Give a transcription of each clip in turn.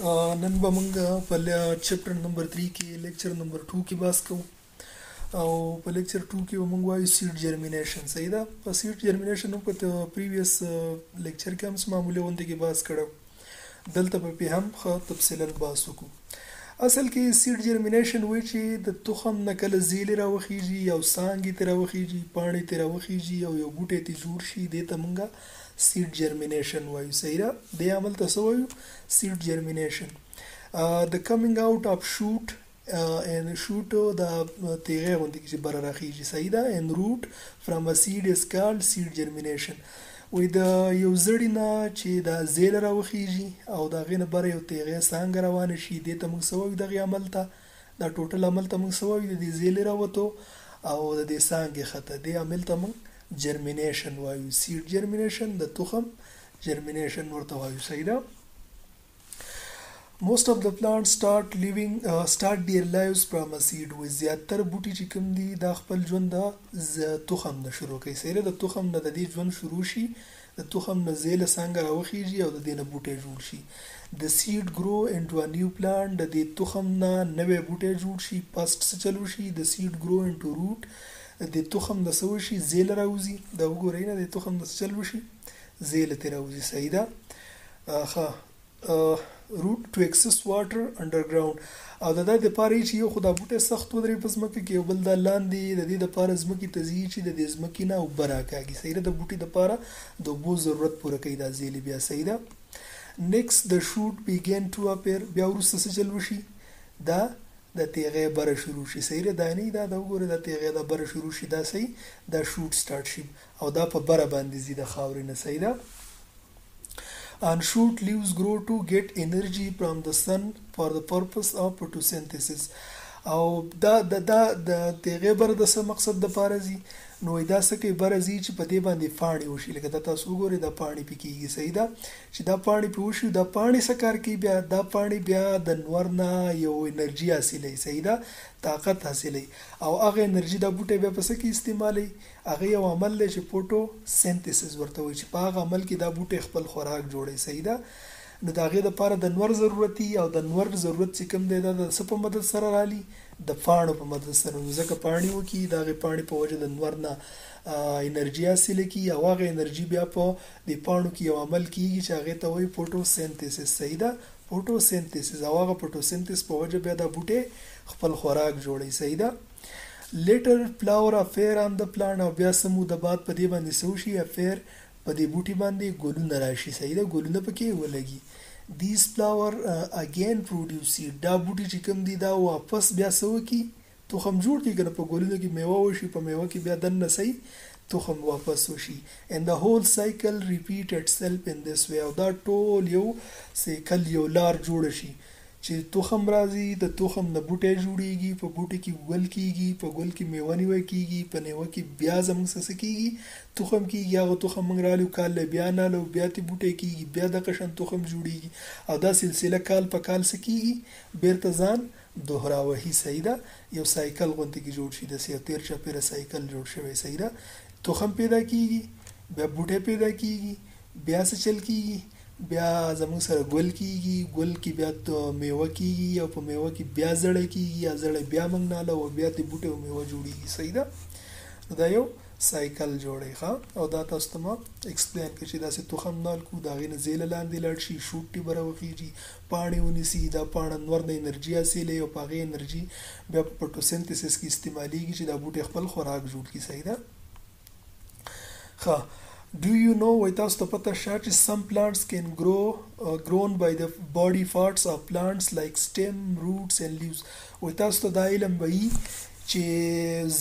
نن به موږ په چپټر نمبر 3 کې لیکچر نمبر 2 کې باس کوو او په لیکچر 2 کې موږ وایو سیډ جرمینیشن صحیح ده په سیډ جرمینیشن په پریویس لیکچر کې هم معمولی غونډه کې باس کړو دلته په هم خو تفصیلا باس وکړو اصل کې سیډ جرمینیشن وایي چې د تخم نه کله زیلې راوخیږي او څانګې ترې راوخیږي پاڼې ترې راوخیږي او یو بوټی ترې جوړ شي دې ته موږ سیډ جرمینیشن وایو صحیح ده دې عمل ته څه وایو سیډ جرمینیشن د کمینګ آوټ اف شوټ ان شوټ د تیغه غوندې چې بره راخیږي صحیح ده ان روټ فرام ا سیډ از کالډ سیډ جرمینیشن وې د یو زړی نه چې دا زیل راوخیږي او دا غینه بره یو تیغه څنګه روان شي دې ته موږ سوي دغه عمل ته دا ټوټل عمل ته موږ څه وایو؟ د دې زېلې راوتو او د دې څانګې خته دې عمل ته موږ جرمینیشن وایو، سیډ جرمینیشن، د تخم جرمینیشن ورته وایو، صحیح ده؟ موسټ اف د پلانټس سټارټ لیوینګ سټارټ ډیر لایوز فرام ا سیډ وای زیاتره بوټي چې کوم دي دا خپل ژوند د تخم نه شروع کوي صحیح ده د تخم نه د دې ژوند شروع شي د تخم نه زېله څنګه راوخېژي او د دې نه بوټی جوړ شي. د سيډ ګرو انټو ا نيو پلانټ، د دې تخم نه نوی بوټی جوړ شي، پسټ څه چل وشي، د سيډ ګرو انټو روټ، د دې تخم نه څه وشي، زېله راوځي، دا وګورئ، د دې تخم نه څه چل وشي، زېله ترې راوځي، صحيح ده، ښه، روټ ټو اکسس واټر انډرګراونډ او د دې لپاره چې یو خو دا بوټی سخت ودرې په ځمکه کې او بل دا لاندې د دې لپاره ځمکې ته ځي چې د دې ځمکې نه اوبه راکاږي صحیح ده د بوټي لپاره د اوبو ضرورت پوره کوي دا زیلې بیا صحیح ده نیکس د شوټ بیګین ټو اپیر بیا وروسته څه چل وشي دا د تیغې بره شروع شي صحیح ده دا نه دا د وګوره د تیغې د بره شروع شي دا صحیح دا شوټ سٹارټ شي او دا په بره باندې ځي د خاورې نه صحیح ده and shoot leaves grow to get energy from the sun for the purpose of photosynthesis او دا د دا د تیغه بر د څه مقصد د پاره زی نو دا سکه بر زی چې په دې باندې پانی وشي لکه دا تاسو وګورئ دا پانی پکېږي صحیح ده چې دا پانی په وشي دا پانی سکار کوي بیا دا پانی بیا د نور نه یو انرژي حاصلې صحیح ده طاقت حاصلې او هغه انرژي د بوټي بیا پس کې استعمالي هغه یو عمل دی چې فوټو سنتیسیس ورته وایي چې په هغه عمل کې دا بوټی خپل خوراک جوړوي صحیح ده نو د هغې لپاره د نور ضرورت یي او د نور ضرورت چې کوم دی دا د څه په مدد سره رالي د پاڼو په مدد سره نو ځکه پاڼې وکي د هغې پاڼې په وجه د نور نه انرژي حاصله کي او هغه انرژي بیا په د پاڼو کې یو عمل کیږي چې هغه ته وایي فوټو سنتیسیس صحیح ده فوټو سنتیسیس او هغه فوټو سنتیس په وجه بیا دا بوټی خپل خوراک جوړوي صحیح ده لیټر، فلاور، افیر، ان د پلانټ او بیا څه موده بعد په دې باندې څه وشي، افیر، په دې بوټي باندې ګلونه راشي صحیح ده ګلونه په کې ولګي. دیز فلاور اګین پروډیوس سیډ دا بوټي چې کوم دي دا واپس بیا څه وکړي تخم جوړ کړي کنه په ګلونو کې میوه وشي په میوه کې بیا دننه صحیح تخم واپس وشي and the whole cycle repeat itself in this way او دا ټول یو سیکل یو لار جوړ شي چې تخم راځي، د تخم نه بوټی جوړېږي، په بوټي کې ګل کېږي، په ګل کې مېوه نېوه کېږي، په نېوه کې بيا زموږ څه څه کېږي؟ تخم کېږي، هغه تخم موږ رالو، کال له بيا نالو، بيا ترې بوټی کېږي، بيا دغه شان تخم جوړېږي او دا سلسله کال په کال څه کېږي؟ بېرته ځان دوهراوهي، صحيح ده، يو سايکل غوندې کې جوړ شي، داسې يو تېر چاپېره سايکل جوړ شوی، صحيح ده، تخم پېدا کېږي، بيا بوټی پېدا کېږي، بيا څه چل کېږي؟ بیا زموږ سره ګل کیږي ګل کې بیا میوه کیږي او په میوه کې بیا زړی کیږي یا زړی بیا موږ ناله او بیا د بوټي او میوه جوړیږي صحیح ده نو دا یو سایکل جوړی ښه او دا تاسو ته ما ایکسپلین کړ چې داسې تخم نال کو دا غینه زیل لاندې لاړ شي شوټ ټی بروخیږي پاڼې ونیسي دا پاڼه نور نه انرژي حاصلې او پاغه انرژي بیا په فوټوسنتسس کې استعمالیږي چې دا بوټي خپل خوراک جوړ کړي صحیح ده ښه Do you know وایي تاسو ته پته شته چې Some plants can grow uh, grown by the body parts of plants like stem, roots and leaves وایي تاسو ته دا علم وایي چې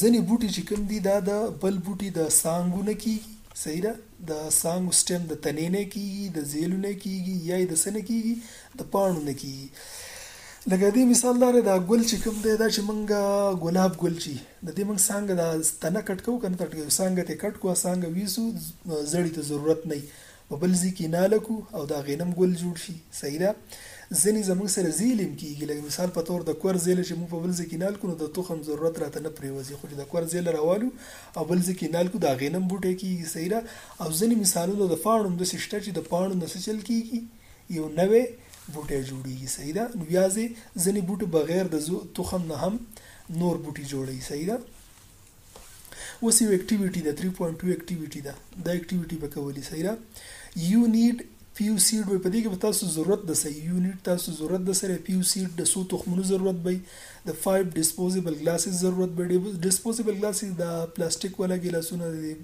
ځنې بوټي چې کوم دي دا د بل بوټي د سانګو نه کیږي صحیح ده د سانګو سټم د تنې نه کیږي د زیلو نه کیږي یا د سنه کیږي د پاڼو نه کیږي لکه دې مثال دار دا ګل چې کوم دی دا چې مونږه ګلاب ګل چې د دې موږ څنګه دا تنه کټ کوو کنه تټ کوو څنګه ته کټ کوو څنګه ویسو زړی ته ضرورت نه په بل ځی کې نه لکو او دا غینم ګل جوړ شي صحیح ده ځنی زموږ سره زیلم کیږي لکه مثال په تور د کور زیل چې موږ په بل ځی کې نال کو نو د تخم ضرورت راته نه پریوځي خو چې د کور زیل راوالو او بل ځی کې نال کو دا غینم بوټه کیږي صحیح ده او ځنی مثالونه د فاړو د سشته چې د پاڼو نسچل کیږي یو نوی بوټی جوړیږي صحیح ده نو بیا زه ځنی بوټي بغیر د تخم نه هم نور بوټي جوړي صحیح ده اوس یو اکټیویټی ده 3.2 اکټیویټی ده دا اکټیویټی به کولی صحیح ده یو نیډ پیو سیډ وي په دې کې به تاسو ضرورت د سې یونټ تاسو ضرورت د سره پیو سیډ د سو تخمونو ضرورت به د فایب ډیسپوزیبل ګلاسز ضرورت به ډیسپوزیبل ګلاسز د پلاستیک ولا ګلاسونه دي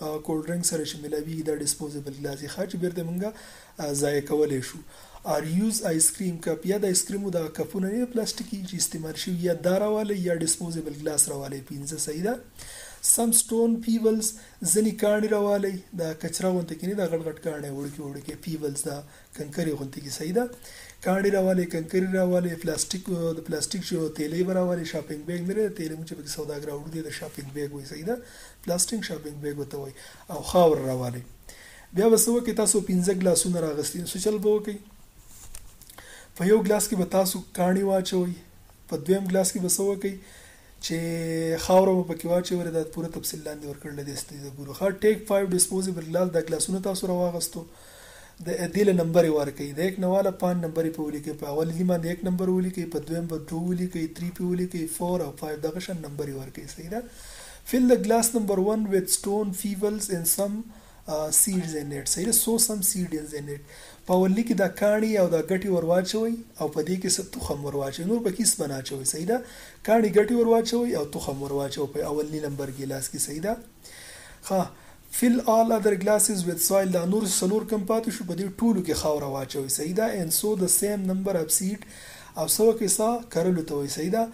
کولډ ډرنک سره چې ملاویږي دا ډیسپوزیبل ګلاس یې ښه چې بیرته مونږه ضایع کولی شو ار یوز آیس کریم کپ یا د آیس کریمو دا کپونه نه پلاستیکي چې استعمال شوي یا دا راوالی یا ډیسپوزیبل ګلاس راوالی پنځه صحیح ده سم سټون پیبلز ځنی کاڼي راوالی دا کچره غونته کې نه دا غټ غټ کاڼي وړکي وړکي پیبلز دا کنکری غونتی کی صحیح ده کاڼی راوالی کنکری راوالی پلاستیک د پلاستیک چې تیلې براوالی شاپینګ بیگ نه لري تیلې موږ چې پکې سوداګ راوړو دي د شاپینګ بیگ وي صحیح ده پلاستیک شاپینګ بیگ وته وي او خاور راوالی بیا به سوه کې تاسو 15 ګلاسونه راغستي نو چل به وکي په یو ګلاس کې به تاسو کاڼی واچوي په دویم ګلاس کې به سوه کوي چې خاور مو پکې واچولې دا پوره تفصیل لاندې ورکړل دي ستې ګورو ښه ټیک 5 ډیسپوزیبل ګلاس دا ګلاسونه تاسو راوغستو د ادې له نمبرې ورکړئ د یک نه واله پاڼ نمبرې پې ولیکئ په اول لي باندې یک نمبر ولیکئ په دویم به دوه ولیکئ تري پې ولیکئ فور او فایف دغه شان نمبرې ورکړئ صحیح ده فل د ګلاس نمبر ون ویت سټون فیولز ان سم سیډز ان اټ صحیح ده سو سم سیډز ان اټ په اول لي کې دا کاڼي او دا ګټي ورواچوي او په دې کې څه تخم ورواچوي نور پکې څه بنا چوي صحیح ده کاڼي ګټي ورواچوي او تخم ورواچوي په اول لي نمبر ګلاس کې صحیح ده ښه فل آل ادر ګلاسز ویت سویل دا نور څلور کم پاتی شو په دی ټولو کی خاوره واچوی صحیح ده اینډ سو د سیم نمبر اپ سیډ او سوه کی سا کرلو ته وایی صحیح ده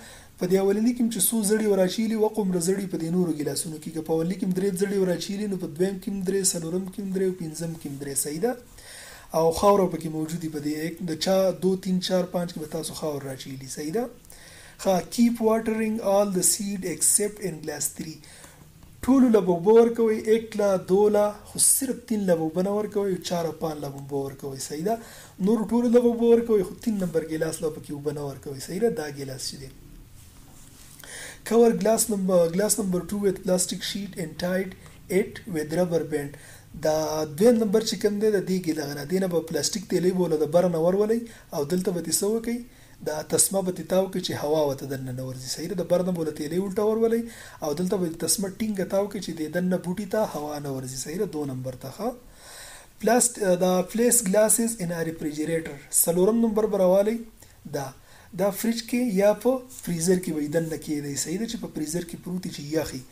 په دی اولنی کی چی سو زړی وراچیلی وقومره زړی په دی نورو ګلاسونو کی که په اولنی کی دری ځړی وراچیلی نو په دویم کی دری څلورم کی دری او پنځم کی دری صحیح ده او خاوره پکی موجودی په دی ایک د چا دو تین چار پانچ کی به تاسو خاور راچیلی صحیح ده ښه کیپ واټرینګ آل د سیډ ایکسیپټ ان ګلاس تری ټولو له بوبه ورکوی ایک له دو له خو صرف تین له بوبه نه ورکوی او چار او پان له بوبه ورکوی صحیح ده نورو ټولو له بوبه ورکوی خو تین نمبر ګیلاس له پکی اوبه نه ورکوی صحیح ده دا ګیلاس چی دی کور ګلاس نمبر ګلاس نمبر ټو ویت پلاسټیک شیټ اینډ ټایډ ایټ وید ربر بینډ دا دویم نمبر چې کوم دی د دې ګیلغه نه دینه به پلاستیک تیلې بوله د بر نه ورولې او دلته به تیسو کوي د تسمه په تاو کې چې هوا وته دننه نه ورځي صحیح ده د بر نه بوله تیلې الټه ورولئ او دلته به تسمه ټینګه تاو کې چې دې دننه بوټي ته هوا نه ورځي صحیح ده دو نمبر ته ښه پلاست دا فلیس ګلاسز ان ا ریفریجریټر سلورم نمبر براوالئ دا دا فریج کې یا په فریزر کې وي دننه کې دی صحیح ده چې په فریزر کې پروتي چې یخي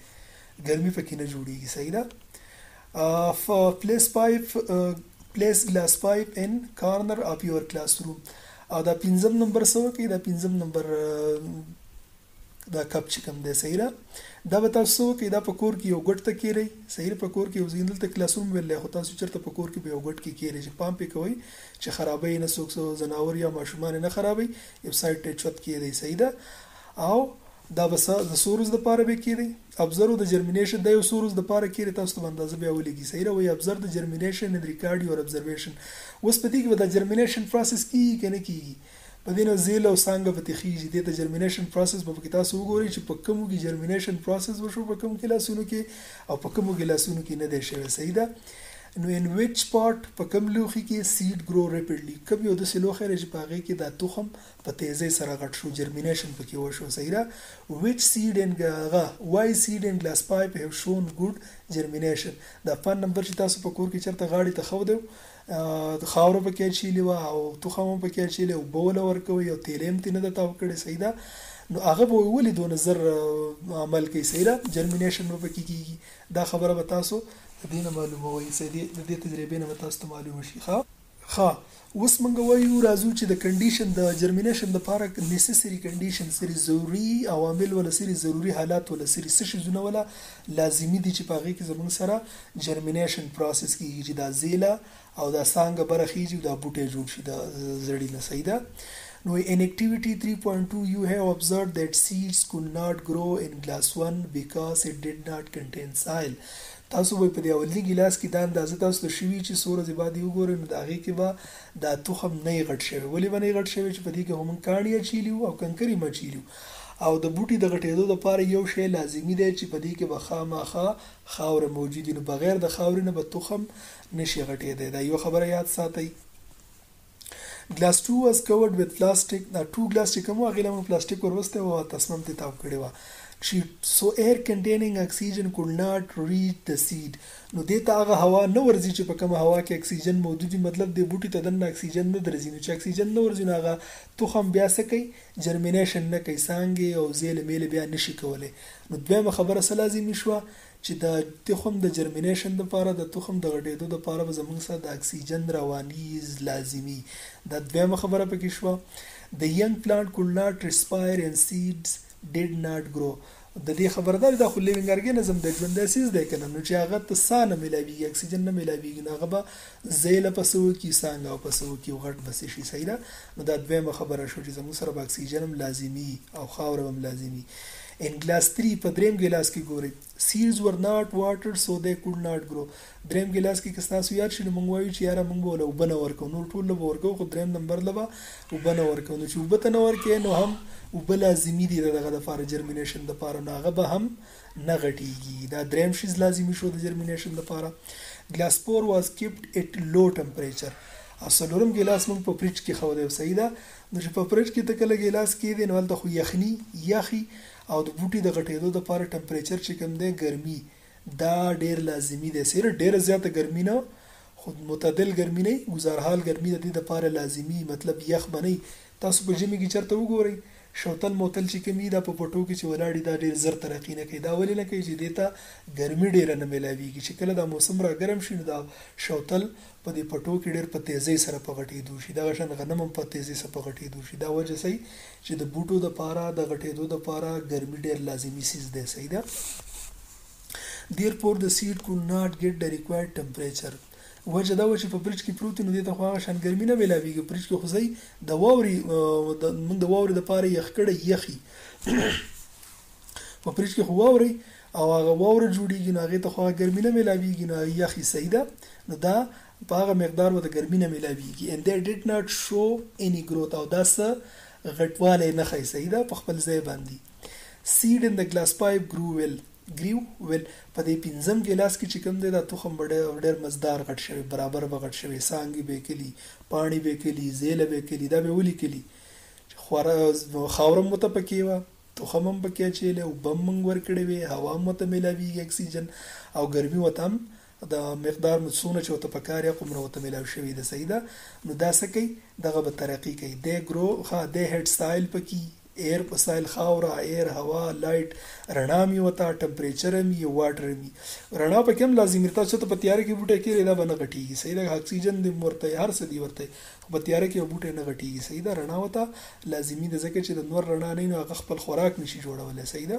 ګرمي پکې نه جوړيږي صحیح ده فور پلیس پایپ پلیس ګلاس پایپ ان کارنر اف یور کلاس روم او دا پنځم نمبر سو کې دا پنځم نمبر دا کپ چې کوم دی صحیح ده دا به تاسو کې دا په کور کې یو ګټ ته کېری صحیح په کور کې یو ځین دلته کلاسوم ویل خو تاسو چرته په کور کې به یو ګټ کې کېری چې پام پې کوئ چې خرابې نه سوک سو زناور یا ماشومان نه خرابې یو سایډ ته چوت کېری صحیح ده او دا به څه د څو روز لپاره به کیدی. ابزرو د جرمینیشن دا یو څو روز لپاره کیری تاسو ته به اندازه بیا ولیږی صحیح ده وایی ابزر د جرمینیشن اند ریکارډ یور ابزرویشن اوس په دی کی به دا جرمینیشن پراسس کیږی که نه کیږی په دی نه زیل او څانګه په تخیږی دی ته جرمینیشن پراسس به په کی تاسو وګوری چی په کومو کی جرمینیشن پراسس وشو په کوم کی لاسونو کی او په کومو کی لاسونو کی نه دی شوی صحیح ده نو ان ویچ پاټ په کوم لوخی کی سیډ ګرو ریپیډلی کوم یو داسی لوخی دی چی په هغه کی دا تخم په تیزی سره غټ شو جرمینیشن پکی وشو صحیح ده ویچ سیډ ان هغه وای سیډ ان ګلاس پایپ هیو شون ګوډ جرمینیشن د افغان نمبر چې تاسو په کور کې چرته غاړی ته خو دیو د خاور په کې چیلی و او تخم په کې چیلی او بوله ورکوي او تیلیم تینه د تاو کړي صحیح ده نو هغه به ولې دون زر عمل کوي صحیح ده جرمینیشن به پکې کیږي دا خبره به تاسو دینه معلومه وي صحیح ده د دې تجربې نه به تاسو ته معلومه شي ښه ښه اوس مونږ وایو راځو چې د کنډیشن د جرمینیشن د پاره نیسسری کنډیشن سری ضروري عوامل ولا سری ضروري حالات ولا سری څه شیزونه ولا لازمي دي چې په هغه کې زمونږ سره جرمینیشن پروسس کیږي چې دا زیله او دا څنګه برخیږي او دا بوټي جوړ شي دا زړی نه صحیح ده نو ان اکټیویټی 3.2 یو هیو ابزرو دیټ سیډز کود ناټ ګرو ان ګلاس 1 بیکاز اټ ډیډ ناټ کنټین سایل تاسو به په دې اولني ګیلاس کې دا اندازه تاسو ته شوي وي چې څو ورځې بعد یې وګورئ نو د هغې کې به دا تخم نه وي غټ شوی. ولې به نه وي غټ شوی چې په دې کې خو موږ کاڼي اچیلي وو او کنکري هم اچیلي وو او د بوټي د غټیدو لپاره یو شی لازمي دی چې په دې کې به خاماخا خاوره موجودي نو بغیر د خاورې نه به تخم نه شي غټیدی دا یوه خبره یاد ساتئ. ګلاس ټو واز کورډ ویت پلاسټیک دا ټو ګلاسټیک هم هغې له موږ پلاسټیک وروسته وه تسمه هم ترې تاو کړې وه چې سو ایر کنټیننګ اکسیجن کوډ ناټ ریچ د سیډ نو دې ته هغه هوا نه ورځي چې په کومه هوا کې اکسیجن موجود وي مطلب دې بوټي ته دننه اکسیجن نه درځي نو چې اکسیجن نه ورځي نو هغه تخم بیا څه کوي جرمینیشن نه کوي څانګې او زیلې میلې بیا نشي کولی نو دویمه خبره څه لازمي شوه چې د تخم د جرمینیشن لپاره د تخم د غټیدو لپاره به زمونږ سره د اکسیجن روانیز لازمی دا دویمه خبره په کې شوه The young plant could not respire and seeds did not grow د دې خبره ده دا خو لیوینګ ارګانیزم د ژوندې سیز دی کنه نو چې هغه ته سا نه ملاویږي اکسیجن نه ملاویږي نو هغه به زیله په څه وکړي څنګه او په څه وکړي او غټ به څه شي صحیح ده نو دا دویمه خبره شو چې زموږ سره به اکسیجن هم لازمي او خاوره به هم لازمي ان ګلاس 3 په دریم ګلاس کې ګورئ سیډز ور ناټ واټرډ سو دې کوډ ناټ ګرو دریم ګلاس کې که ستاسو یاد شي نو موږ وایو چې یاره موږ به له اوبه نه ورکو نور ټول له به ورکو خو دریم نمبر له به اوبه نه ورکو نو چې اوبه ته نه ورکې نو هم اوبه لازمي دي دغه دپاره جرمینیشن دپاره نو هغه به هم نه غټیږي دا دریم شیز لازمی شو د جرمینیشن لپاره ګلاس پور واز کیپټ اټ لو ټمپریچر او څلورم ګلاس موږ په فریج کې خو دی صحیح ده نو چې په فریج کې ته کله ګلاس کې دی نو هلته خو یخنی یخی او د بوټي د غټیدو لپاره ټمپریچر چې کوم دی ګرمي دا ډیر لازمی دی سره ډیر زیاته ګرمي نه خود متعدل ګرمي نه گزارحال ګرمي د دې لپاره لازمی مطلب یخ بنئ تاسو په ژمي کې چرته وګورئ شوتل موتل چې کوم يي دا په پټو کې چې ولاړ يي دا ډير زر ترقي نه کوي دا ولې نه کوي چې دې ته ګرمي ډيره نه ميلاويږي چې کله دا موسم را ګرم شي نو دا شوتل په دې پټو کې ډير په تيزۍ سره په غټيدو شي دغه شان غنم هم په تيزۍ سره په غټيدو شي دا وجه سي چې د بوټو د پاره د غټيدو د پاره ګرمي ډير لازمي سيز دی سي ده Therefore the seed could not get the required temperature وجه دا وه چې په فرج کې پروت یو نو دې ته خو هغه شان ګرمي نه میلاویږي فرج کې خو ځای د واوري موږ د واوري د پاره یخ کړی یخي په فرج کې خو واوري او هغه واوره جوړیږي نو هغه ته خو ګرمي نه میلاویږي نو یخي سیده نو دا په هغه مقدار وته ګرمي نه میلاویږي and they did not show any growth او دا څه غټواله نه خای سیده په خپل ځای باندې Seed in the glass pipe grew well ګریو ویل په دې پنځم ګلاس کې چې کوم دی دا تخم به ډېر مزدار غټ شوی برابر به غټ شوی څانګې به کلی پاڼې به کلی زیله به کلی دا به ولي کلی خورا خاورم مو ته پکې وه تخم هم پکې اچېلی او بم موږ ورکړی وی هوا مو ته میلاویږي اکسیجن او ګرمي وته هم د مقدار مو څونه چې ورته پکار یا قومره ورته ملاو شوی ده صحیح ده نو دا څه کوي دغه به ترقی کوي دی ګرو ښا دی هډ سټایل پکی ایر په سایل خاوره ایر هوا لایټ رڼا می وتا ټمپریچر می واټر می رڼا په کوم لازم رتا چې ته په تیار کې بوټه کې دا بنه غټیږي صحیح ده اکسیجن دې مرته هر څه دی ورته خو په تیار کې بوټه نه غټیږي صحیح ده رڼا وتا لازمی ده ځکه چې د نور رڼا نه نو هغه خپل خوراک نشي جوړولای صحیح ده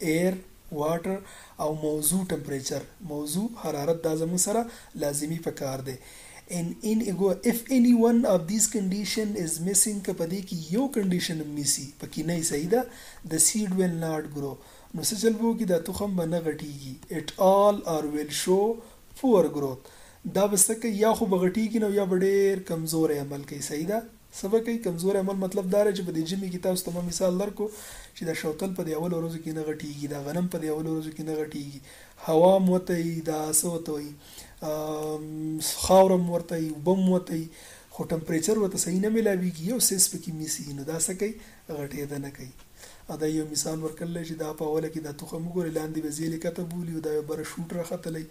Air، Water، او موضوع، Temperature، موضوع، حرارت، دا زموږ سره لازمي په کار دی. ان ان ګو If any one of these condition is missing که په دې کې یو کنډیشن هم نیسي، په کې نه وي، صحیح ده، the seed will not grow نو څه چل به وکړي، دا تخم به نه غټېږي، at all or will show poor growth دا به څه کوي، یا خو به غټېږي نه او یا به ډېر کمزوری عمل کوي، صحیح ده. څه به کوي کمزوری مل مطلب دا دی چې په دې ژمي کې تاسو ته ما مثال درکړو چې دا شوتل په دې اولو ورځو کې نه غټیږي دا غنم په دې اولو ورځو کې نه غټیږي هوا هم وته وي دا څه وته وي خاوره هم ورته وي اوبه هم وته وي خو ټمپریچر ورته صحیح نه ملاویږي یو سیس پکې میسي نو دا څه کوي غټیدنه کوي او دا یو مثال ورکړل دی چی دا په اوله کی دا تخم وګوری لاندی به زیلی کته بولی او دا به بره شوټ راختلی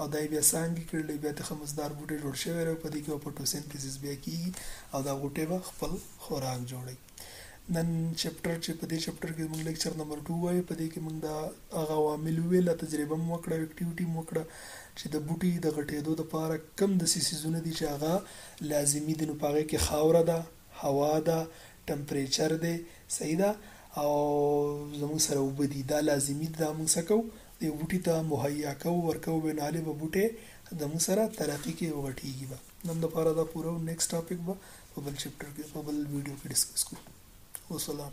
او دا یی بیا څانګی کړلی بیا ته خمسدار بوټی جوړ شوی دی او پدی کی به فوټوسنتیسیس بیا کیږی او دا غوټی به خپل خوراک جوړوی نن چپټر چی پدی چپټر کی موږ لیکچر نمبر ټو وایو پدی کی موږ دا هغه عوامل ویل تجربه مو وکړه او اکټیوټی مو وکړه چی د بوټی د غټیدو لپاره کم دسی سیزونه دی چی هغه لازمی دی نو په هغه کی خاوره ده هوا ده ټمپريچر دی صحيح ده او زموږ سره اوبه دي دا لازمي ده موږ څه کوو د یو بوټي ته مهیا کوو ورکوو به ناله به بوټي د موږ سره ترقی کې او غټیږي به نن لپاره دا پوره نیکسټ ټاپک به په بل چپټر کې په بل ویډیو کې ډیسکس کوو وسلام